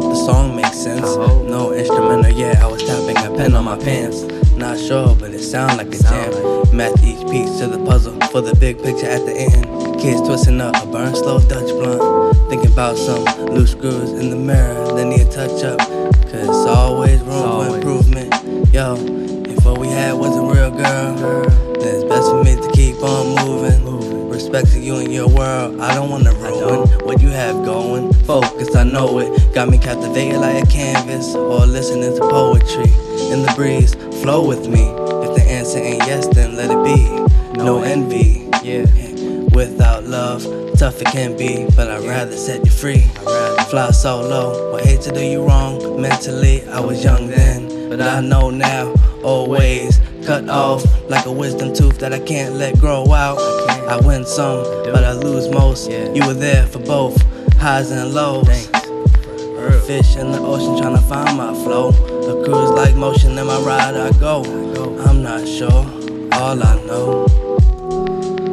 song makes sense. No instrumental, yeah, I was tapping a pen on my pants. Not sure, but it sound like a jam. Match each piece to the puzzle for the big picture at the end. Kids twisting up a burn slow Dutch blunt. Thinking about some loose screws in the mirror that need a touch up. Cause it's always room for improvement. Yo, if what we had wasn't real, girl, then it's best for me to keep on moving. Respect to you and your world, I don't wanna ruin what you have going. Focus, I know it. Got me captivated like a canvas, or listening to poetry in the breeze. Flow with me. If the answer ain't yes, then let it be. No envy, yeah. Without love, tough it can be, but I'd rather set you free. Fly solo, I hate to do you wrong. Mentally, I was young then, but I know now. Always cut off like a wisdom tooth that I can't let grow out. I win some, but I lose most. You were there for both highs and lows. Fish in the ocean trying to find my flow. A cruise like motion in my ride, I go. I'm not sure, all I know.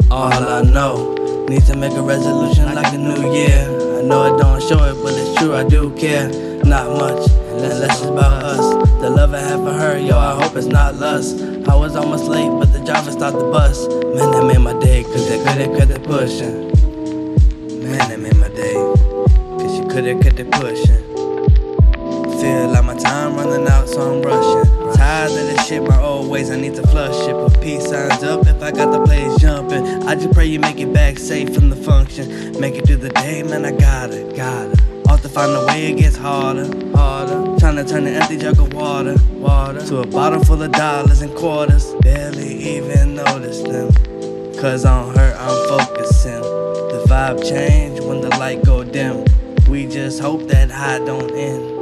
All I know. Need to make a resolution like a new year. I know I don't show it, but it's true, I do care. Not much, unless it's about us. The love I have for her, yo, I hope it's not lust. I was almost late, but the driver stopped the bus. Man, that made my day, cause they could've cut it pushing. Man, that made my day, cause you could've cut it pushing. Feel like my time running out, so I'm rushing. Tired of this shit, my old ways, I need to flush it. Put peace signs up if I got the place jumping. I just pray you make it back safe from the function. Make it through the day, man, I got it, got it. To find a way, it gets harder, harder. Trying to turn an empty jug of water, water to a bottle full of dollars and quarters. Barely even notice them. Cause on her, I'm focusing. The vibe change when the light go dim. We just hope that high don't end.